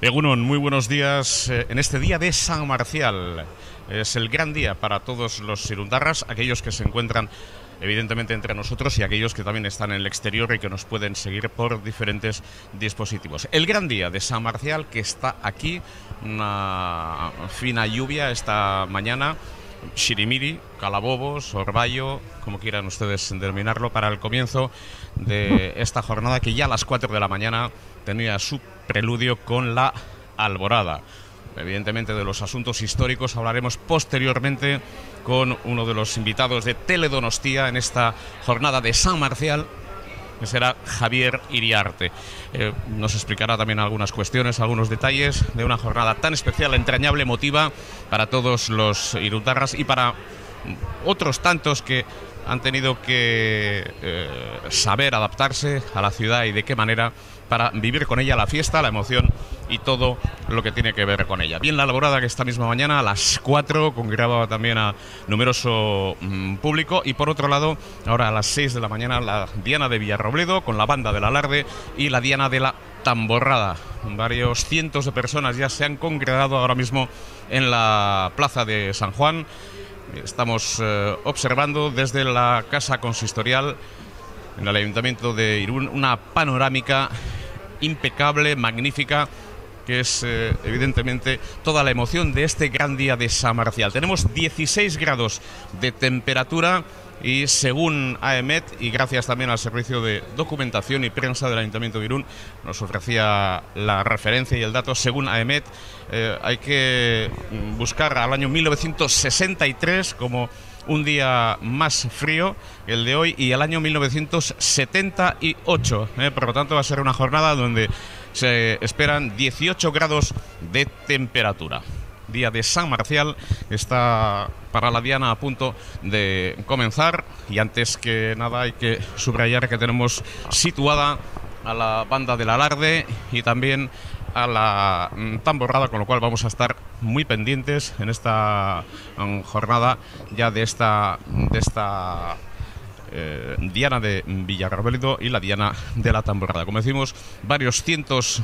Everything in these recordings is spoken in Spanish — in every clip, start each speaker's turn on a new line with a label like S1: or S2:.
S1: Egunon, muy buenos días eh, en este día de San Marcial. Es el gran día para todos los irundarras, aquellos que se encuentran evidentemente entre nosotros y aquellos que también están en el exterior y que nos pueden seguir por diferentes dispositivos. El gran día de San Marcial que está aquí, una fina lluvia esta mañana, Shirimiri, Calabobos, Orballo, como quieran ustedes denominarlo, para el comienzo de esta jornada que ya a las 4 de la mañana tenía su preludio con la alborada. Evidentemente de los asuntos históricos hablaremos posteriormente con uno de los invitados de Teledonostia en esta jornada de San Marcial, que será Javier Iriarte. Eh, nos explicará también algunas cuestiones, algunos detalles de una jornada tan especial, entrañable, emotiva para todos los irutarras y para otros tantos que han tenido que eh, saber adaptarse a la ciudad y de qué manera para vivir con ella la fiesta, la emoción y todo lo que tiene que ver con ella. Bien la elaborada que esta misma mañana a las 4 congregaba también a numeroso mm, público y por otro lado ahora a las 6 de la mañana la Diana de Villarrobledo con la banda del alarde y la Diana de la Tamborrada. Varios cientos de personas ya se han congregado ahora mismo en la plaza de San Juan. Estamos eh, observando desde la casa consistorial en el ayuntamiento de Irún una panorámica impecable, magnífica, que es eh, evidentemente toda la emoción de este gran día de San Marcial. Tenemos 16 grados de temperatura y según AEMET y gracias también al servicio de documentación y prensa del Ayuntamiento de Irún, nos ofrecía la referencia y el dato, según AEMET eh, hay que buscar al año 1963 como un día más frío, el de hoy, y el año 1978. ¿eh? Por lo tanto, va a ser una jornada donde se esperan 18 grados de temperatura. Día de San Marcial está para la Diana a punto de comenzar y antes que nada hay que subrayar que tenemos situada a la banda del alarde y también a la mm, tamborrada, con lo cual vamos a estar muy pendientes en esta mm, jornada ya de esta, de esta eh, Diana de Villarrobledo y la Diana de la Tamborrada. Como decimos, varios cientos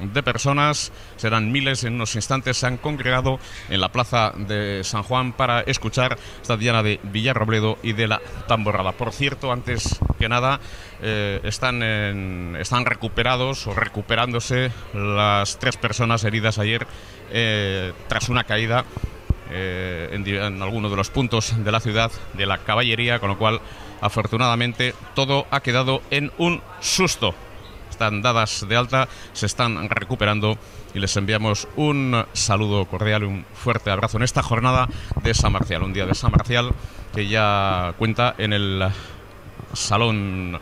S1: de personas, serán miles en unos instantes, se han congregado en la plaza de San Juan para escuchar esta Diana de Villarrobledo y de la Tamborrada. Por cierto, antes que nada, eh, están, están recuperados o recuperándose las tres personas heridas ayer eh, tras una caída eh, en, en algunos de los puntos de la ciudad de la caballería, con lo cual afortunadamente todo ha quedado en un susto están dadas de alta, se están recuperando y les enviamos un saludo cordial y un fuerte abrazo en esta jornada de San Marcial, un día de San Marcial que ya cuenta en el salón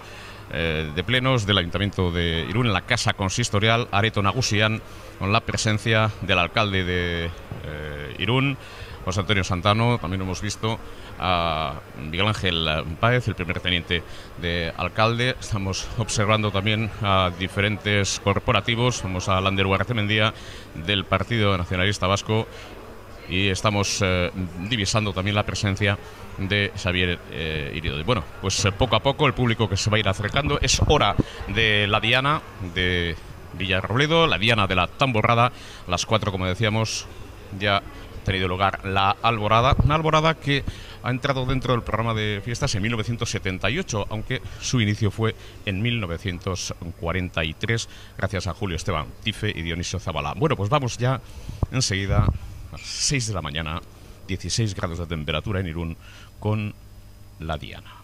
S1: eh, de plenos del Ayuntamiento de Irún, en la Casa Consistorial Areto Nagusian, con la presencia del alcalde de eh, Irún, José Antonio Santano, también hemos visto, a Miguel Ángel Páez, el primer teniente de alcalde. Estamos observando también a diferentes corporativos. Vamos a Lander Mendía del Partido Nacionalista Vasco y estamos eh, divisando también la presencia de Xavier eh, Irido. Bueno, pues eh, poco a poco el público que se va a ir acercando. Es hora de la Diana de Villarrobledo, la Diana de la Tamborrada. Las cuatro, como decíamos, ya tenido lugar la alborada. Una alborada que ha entrado dentro del programa de fiestas en 1978, aunque su inicio fue en 1943, gracias a Julio Esteban Tife y Dionisio Zabala. Bueno, pues vamos ya enseguida a las 6 de la mañana, 16 grados de temperatura en Irún, con la Diana.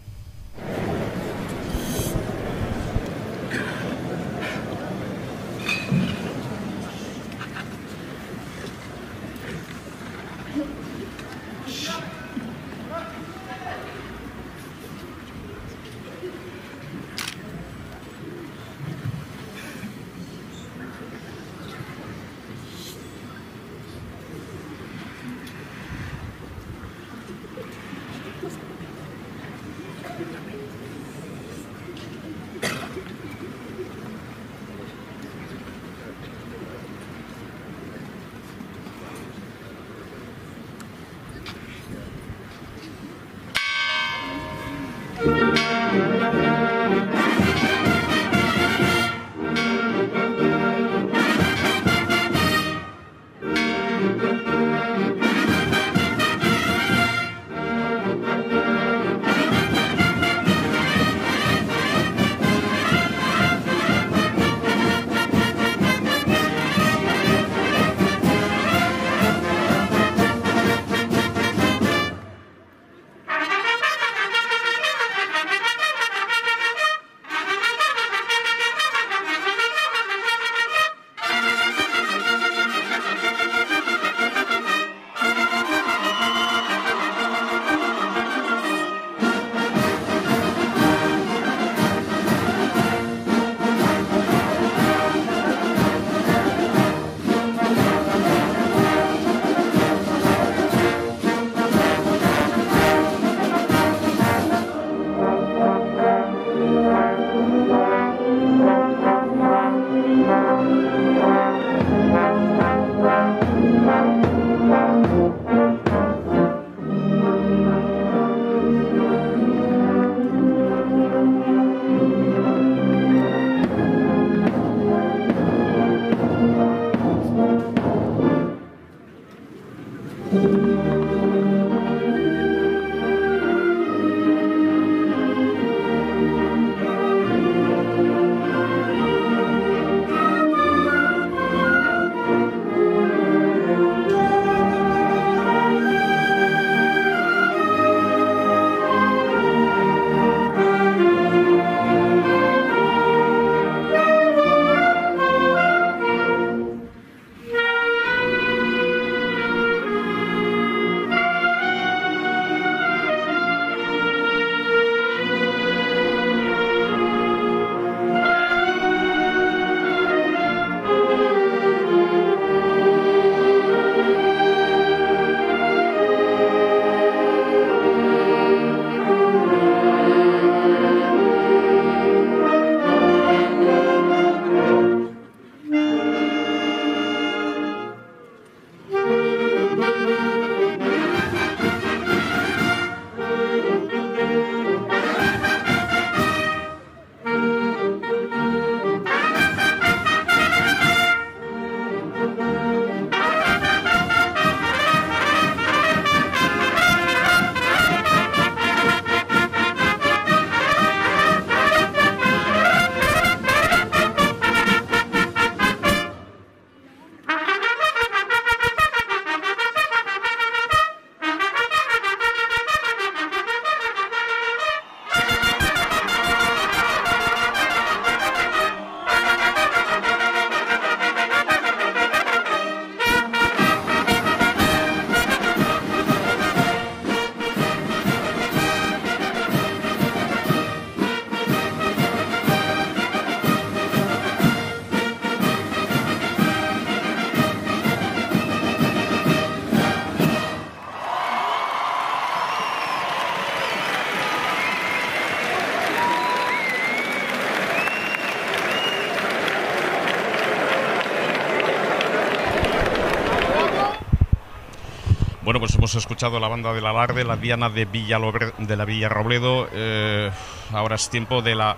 S1: Escuchado la banda del alarde, la Diana de, de la Villarrobledo. Eh, ahora es tiempo de la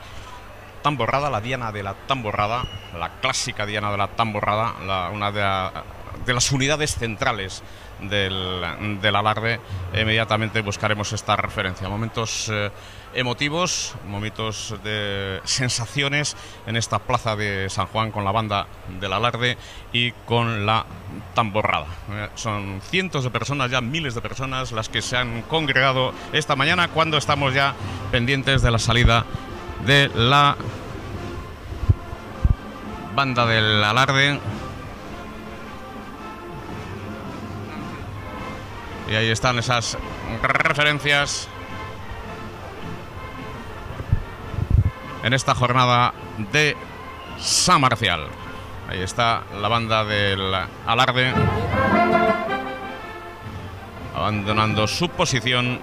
S1: tamborrada, la Diana de la tamborrada, la clásica Diana de la tamborrada, una de, las unidades centrales del, alarde. Inmediatamente buscaremos esta referencia. Momentos eh, emotivos, momentos de sensaciones en esta plaza de San Juan con la banda del alarde y con la tamborrada. Eh, son cientos de personas, ya miles de personas las que se han congregado esta mañana cuando estamos ya pendientes de la salida de la banda del alarde. Y ahí están esas referencias en esta jornada de San Marcial. Ahí está la banda del alarde abandonando su posición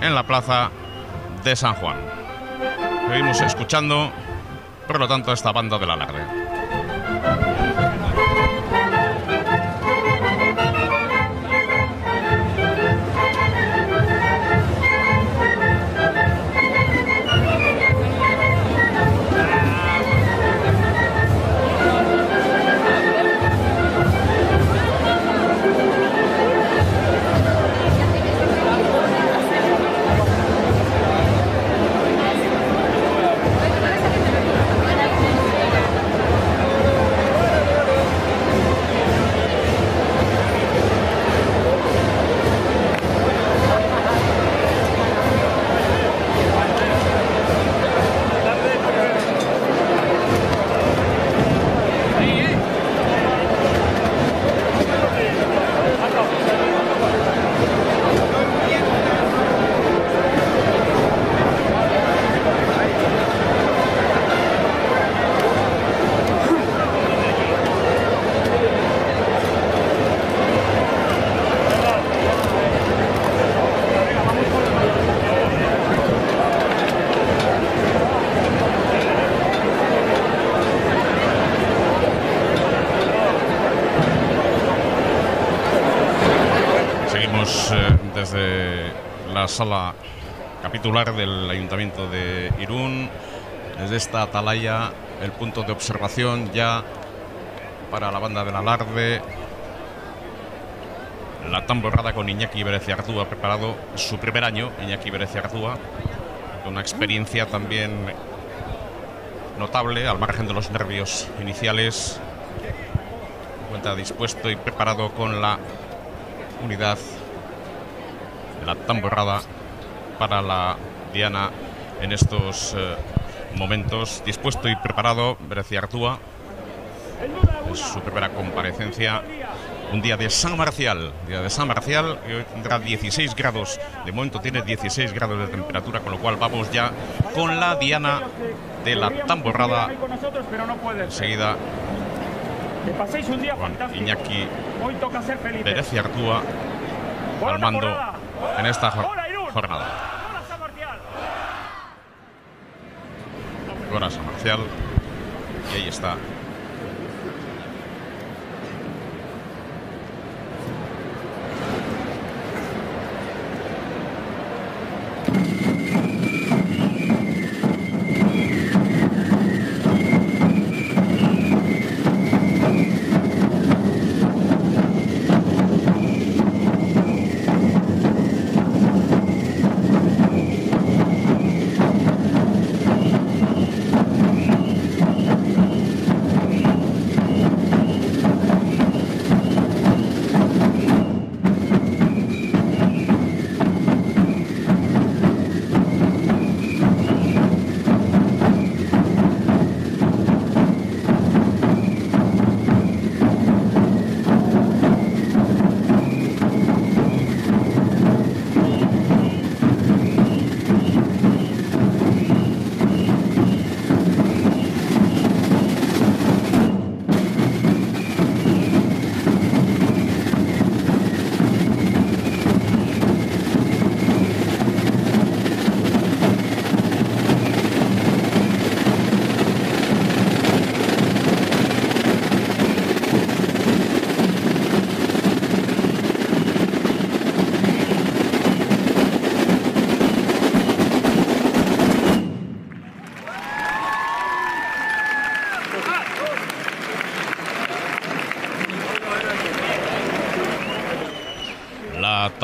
S1: en la plaza de San Juan. Seguimos escuchando, por lo tanto, esta banda del alarde. Sala capitular del Ayuntamiento de Irún. Desde esta atalaya, el punto de observación ya para la banda del alarde. La tamborrada con Iñaki Berece Artúa, preparado su primer año, Iñaki Berece Artúa, con una experiencia también notable, al margen de los nervios iniciales. Cuenta dispuesto y preparado con la unidad la tamborrada para la Diana en estos eh, momentos. Dispuesto y preparado, Breccia Artúa. Es su primera comparecencia. Un día de San Marcial, día de San Marcial, que hoy tendrá 16 grados, de momento tiene 16 grados de temperatura, con lo cual vamos ya con la Diana de la tamborrada. Enseguida, Juan Iñaki Berecia Artúa al mando en esta jornada. San Marcial. Y ahí está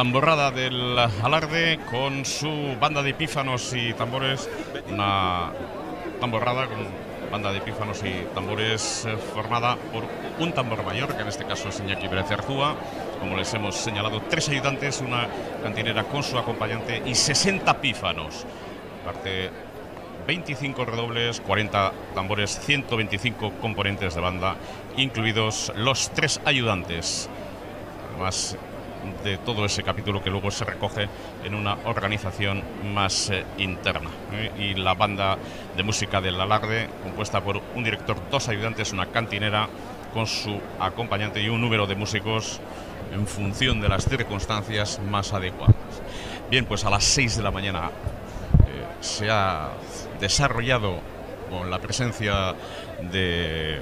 S1: tamborrada del alarde con su banda de pífanos y tambores, una tamborrada con banda de pífanos y tambores eh, formada por un tambor mayor, que en este caso es Iñaki Pérez Arzúa, como les hemos señalado, tres ayudantes, una cantinera con su acompañante y 60 pífanos. Parte 25 redobles, 40 tambores, 125 componentes de banda, incluidos los tres ayudantes. Además de todo ese capítulo que luego se recoge en una organización más eh, interna. ¿eh? Y la banda de música del alarde, compuesta por un director, dos ayudantes, una cantinera con su acompañante y un número de músicos en función de las circunstancias más adecuadas. Bien, pues a las 6 de la mañana eh, se ha desarrollado con la presencia de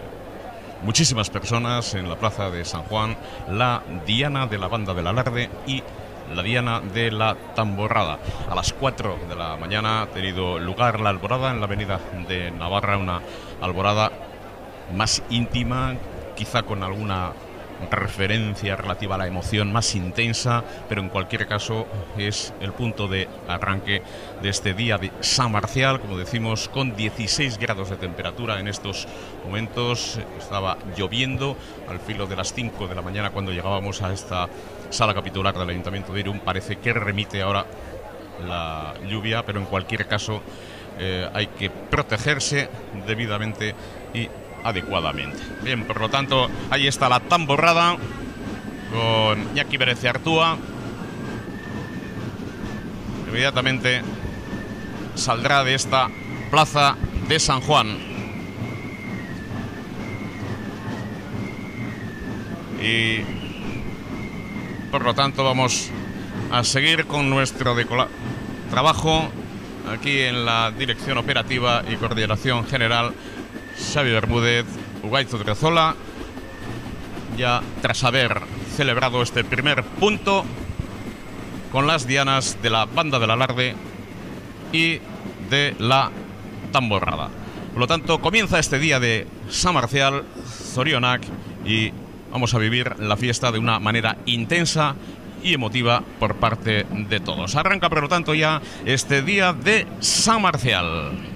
S1: muchísimas personas en la plaza de San Juan la Diana de la Banda del Alarde y la Diana de la Tamborrada. A las 4 de la mañana ha tenido lugar la alborada en la avenida de Navarra, una alborada más íntima, quizá con alguna referencia relativa a la emoción más intensa, pero en cualquier caso es el punto de arranque de este día de San Marcial, como decimos, con 16 grados de temperatura en estos momentos. Estaba lloviendo al filo de las 5 de la mañana cuando llegábamos a esta sala capitular del Ayuntamiento de Irún. Parece que remite ahora la lluvia, pero en cualquier caso eh, hay que protegerse debidamente y adecuadamente. Bien, por lo tanto, ahí está la tamborrada con Iñaki Berece Artúa. Inmediatamente saldrá de esta plaza de San Juan. Y por lo tanto vamos a seguir con nuestro trabajo aquí en la Dirección Operativa y Coordinación General Xavi Bermúdez, Ugaizo Trezola, ya tras haber celebrado este primer punto con las dianas de la banda del alarde y de la tamborrada. Por lo tanto, comienza este día de San Marcial, Zorionak, y vamos a vivir la fiesta de una manera intensa y emotiva por parte de todos. Arranca, por lo tanto, ya este día de San Marcial.